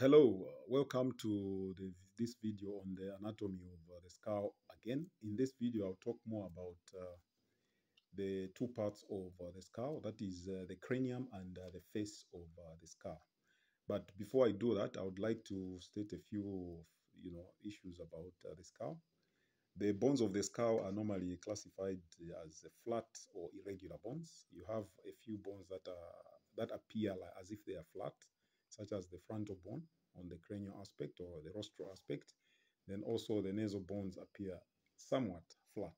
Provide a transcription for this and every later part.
Hello, welcome to the, this video on the anatomy of uh, the skull again. In this video, I'll talk more about uh, the two parts of uh, the skull, that is uh, the cranium and uh, the face of uh, the skull. But before I do that, I would like to state a few, you know, issues about the skull. The bones of the skull are normally classified as flat or irregular bones. You have a few bones that are that appear like, as if they are flat, such as the frontal bone on the cranial aspect or the rostral aspect. Then also the nasal bones appear somewhat flat.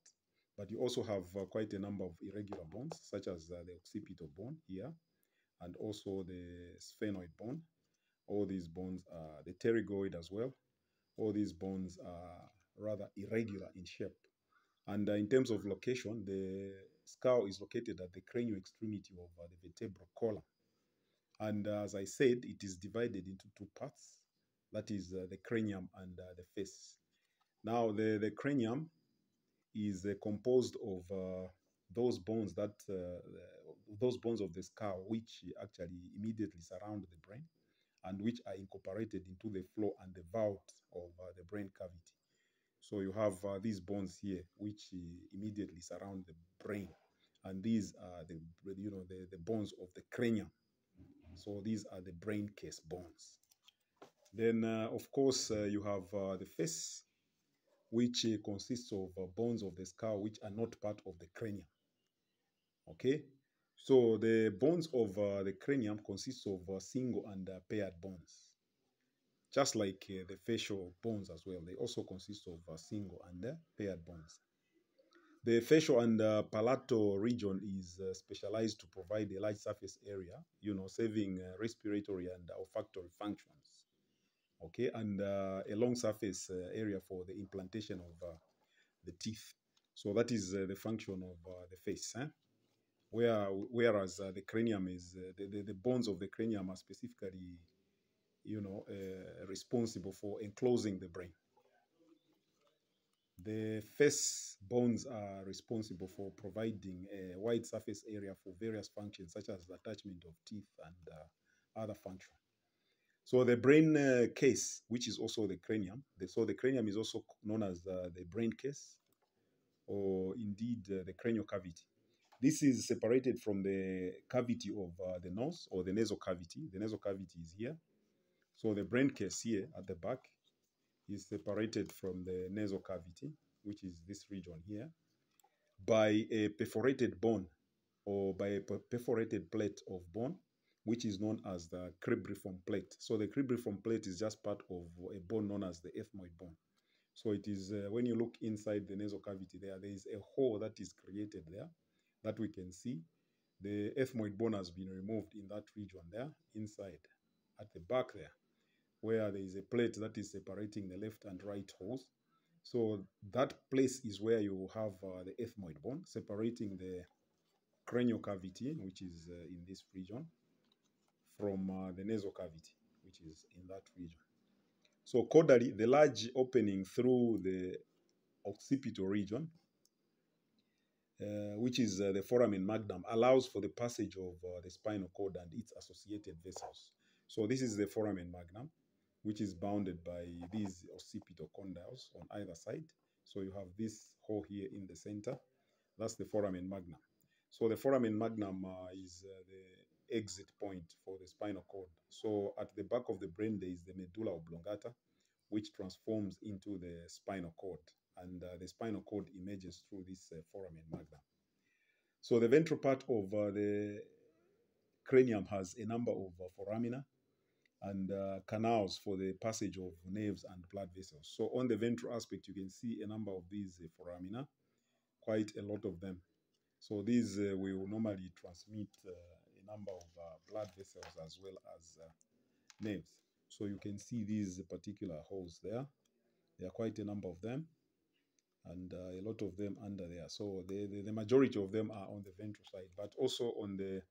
But you also have uh, quite a number of irregular bones, such as uh, the occipital bone here, and also the sphenoid bone. All these bones are the pterygoid as well. All these bones are rather irregular in shape. And uh, in terms of location, the skull is located at the cranial extremity of uh, the vertebral column. And as I said, it is divided into two parts. That is uh, the cranium and uh, the face. Now, the, the cranium is uh, composed of those bones that those bones of the skull, which actually immediately surround the brain, and which are incorporated into the floor and the vault of uh, the brain cavity. So you have uh, these bones here, which immediately surround the brain, and these are the you know the, the bones of the cranium. So these are the brain case bones. Then, uh, of course, uh, you have uh, the face, which uh, consists of uh, bones of the skull which are not part of the cranium. Okay, so the bones of uh, the cranium consists of single and paired bones, just like the facial bones as well. They also consist of single and paired bones. The facial and uh, palatal region is uh, specialized to provide a large surface area, you know, saving uh, respiratory and olfactory functions. Okay, and uh, a long surface uh, area for the implantation of uh, the teeth. So that is the function of the face. Eh? Where, whereas the cranium is, the, the, the bones of the cranium are specifically, you know, responsible for enclosing the brain. The face bones are responsible for providing a wide surface area for various functions, such as attachment of teeth and uh, other functions. So the brain uh, case, which is also the cranium, the, so the cranium is also known as uh, the brain case, or indeed uh, the cranial cavity. This is separated from the cavity of uh, the nose or the nasal cavity. The nasal cavity is here. So the brain case here at the back is separated from the nasal cavity, which is this region here, by a perforated bone or by a perforated plate of bone, which is known as the cribriform plate. So the cribriform plate is just part of a bone known as the ethmoid bone. So it is uh, when you look inside the nasal cavity there, there is a hole that is created there that we can see. The ethmoid bone has been removed in that region there, inside, at the back there where there is a plate that is separating the left and right holes. So that place is where you have uh, the ethmoid bone separating the cranial cavity, which is uh, in this region, from uh, the nasal cavity, which is in that region. So caudally, the large opening through the occipital region, uh, which is uh, the foramen magnum, allows for the passage of uh, the spinal cord and its associated vessels. So this is the foramen magnum which is bounded by these occipital condyles on either side. So you have this hole here in the center. That's the foramen magnum. So the foramen magnum uh, is uh, the exit point for the spinal cord. So at the back of the brain, there is the medulla oblongata, which transforms into the spinal cord. And uh, the spinal cord emerges through this uh, foramen magnum. So the ventral part of uh, the cranium has a number of uh, foramina and uh, canals for the passage of nerves and blood vessels. So on the ventral aspect, you can see a number of these uh, foramina, quite a lot of them. So these uh, will normally transmit uh, a number of uh, blood vessels as well as uh, nerves. So you can see these particular holes there. There are quite a number of them and a lot of them under there. So the, the, the majority of them are on the ventral side, but also on the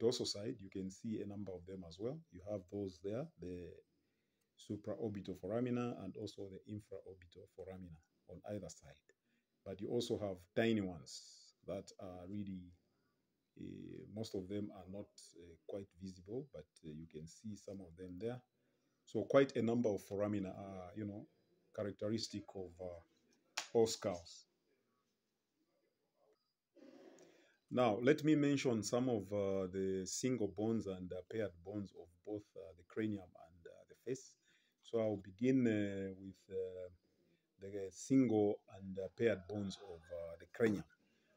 dorsal side, you can see a number of them as well. You have those there, the supraorbital foramina and also the infraorbital foramina on either side. But you also have tiny ones that are really, uh, most of them are not uh, quite visible, but uh, you can see some of them there. So quite a number of foramina are, you know, characteristic of uh, all skulls. Now, let me mention some of uh, the single bones and uh, paired bones of both uh, the cranium and uh, the face. So I'll begin uh, with uh, the single and paired bones of the cranium,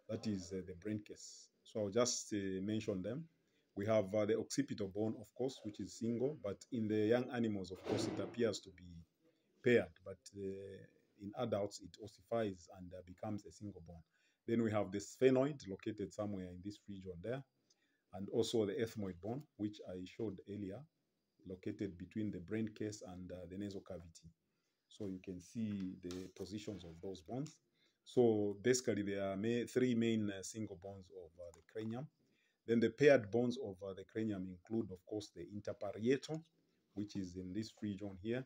that is the brain case. So I'll just mention them. We have the occipital bone, of course, which is single, but in the young animals, of course, it appears to be paired, but in adults, it ossifies and becomes a single bone. Then we have the sphenoid located somewhere in this region there, and also the ethmoid bone, which I showed earlier, located between the brain case and uh, the nasal cavity. So you can see the positions of those bones. So basically, there are three main uh, single bones of uh, the cranium. Then the paired bones of uh, the cranium include, of course, the interparietal, which is in this region here.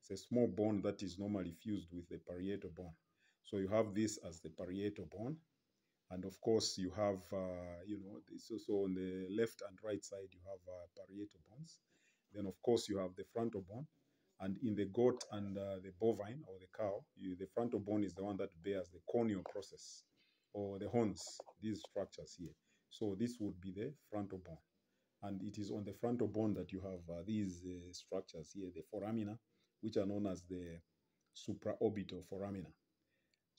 It's a small bone that is normally fused with the parietal bone. So you have this as the parietal bone. And of course, you have, uh, you know, also on the left and right side, you have uh, parietal bones. Then, of course, you have the frontal bone. And in the goat and uh, the bovine or the cow, you, the frontal bone is the one that bears the cornual process or the horns, these structures here. So this would be the frontal bone. And it is on the frontal bone that you have uh, these uh, structures here, the foramina, which are known as the supraorbital foramina.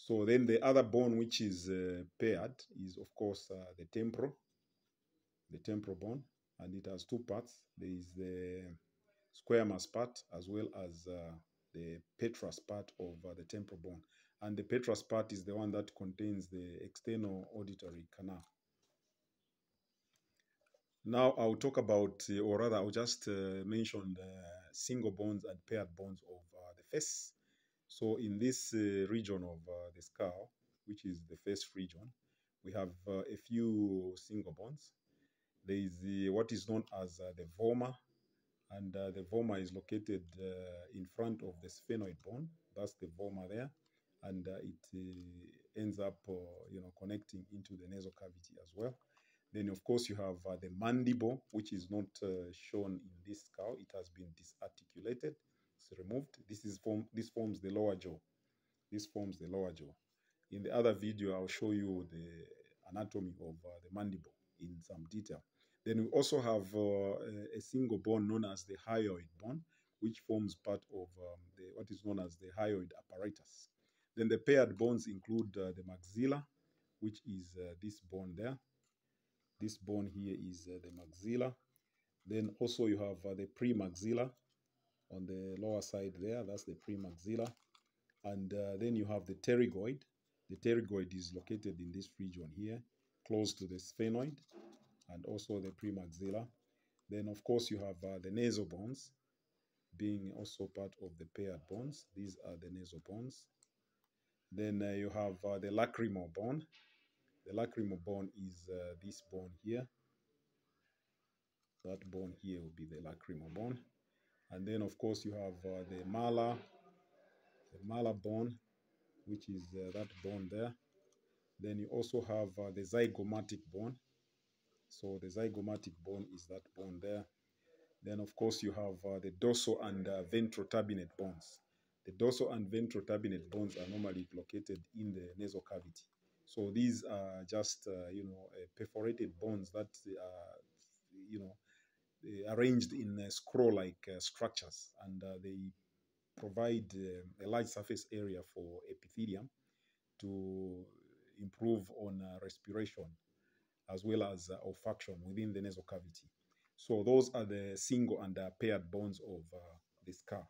So then the other bone which is uh, paired is of course uh, the temporal, the temporal bone, and it has two parts. There is the squamous part as well as uh, the petrous part of uh, the temporal bone. And the petrous part is the one that contains the external auditory canal. Now I'll talk about, or rather, I'll just uh, mention the single bones and paired bones of uh, the face. So in this uh, region of uh, the skull, which is the face region, we have uh, a few single bones. There is what is known as the vomer, and the vomer is located in front of the sphenoid bone. That's the vomer there, and uh, it uh, ends up, uh, you know, connecting into the nasal cavity as well. Then, of course, you have the mandible, which is not shown in this skull. It has been disarticulated. It's removed. This is form. This forms the lower jaw. This forms the lower jaw. In the other video, I'll show you the anatomy of uh, the mandible in some detail. Then we also have uh, a single bone known as the hyoid bone, which forms part of um, the, what is known as the hyoid apparatus. Then the paired bones include uh, the maxilla, which is uh, this bone there. This bone here is uh, the maxilla. Then also you have uh, the premaxilla on the lower side there. That's the premaxilla. And uh, then you have the pterygoid. The pterygoid is located in this region here, close to the sphenoid and also the premaxilla. Then, of course, you have uh, the nasal bones, being also part of the paired bones. These are the nasal bones. Then uh, you have uh, the lacrimal bone. The lacrimal bone is uh, this bone here. That bone here will be the lacrimal bone. And then, of course, you have uh, the malar, the malar bone, which is uh, that bone there. Then you also have uh, the zygomatic bone. So the zygomatic bone is that bone there. Then, of course, you have uh, the dorsal and uh, ventral turbinate bones. The dorsal and ventral turbinate bones are normally located in the nasal cavity. So these are just, uh, you know, perforated bones that you know, arranged in uh, scroll-like uh, structures, and uh, they provide uh, a large surface area for epithelium to improve on uh, respiration as well as uh, olfaction within the nasal cavity. So those are the single and uh, paired bones of uh, the skull.